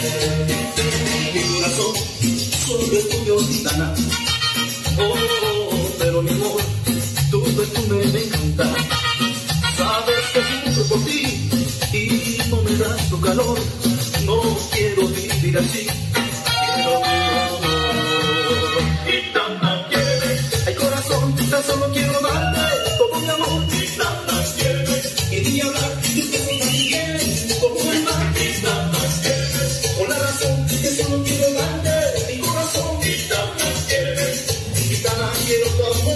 Mi corazón solo es tuyo, gitana. Oh, oh, pero mi amor, tú tu tú, me encanta. Sabes que siento por ti y no me das tu calor. No quiero vivir así. Quiero ¿quieres? Corazón, solo quiero darte todo mi amor. Gitana.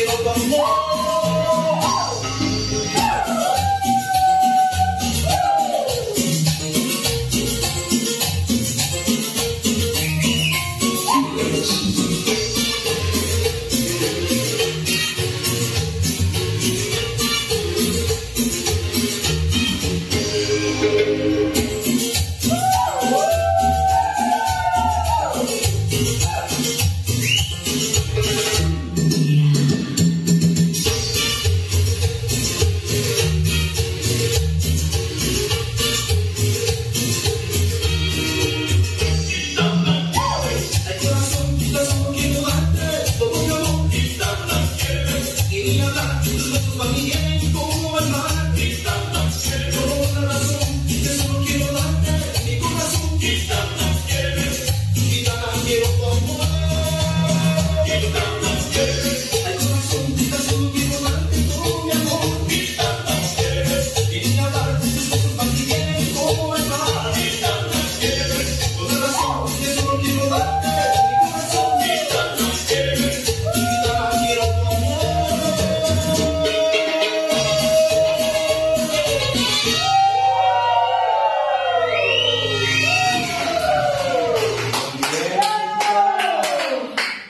quiero tu amor. Thank.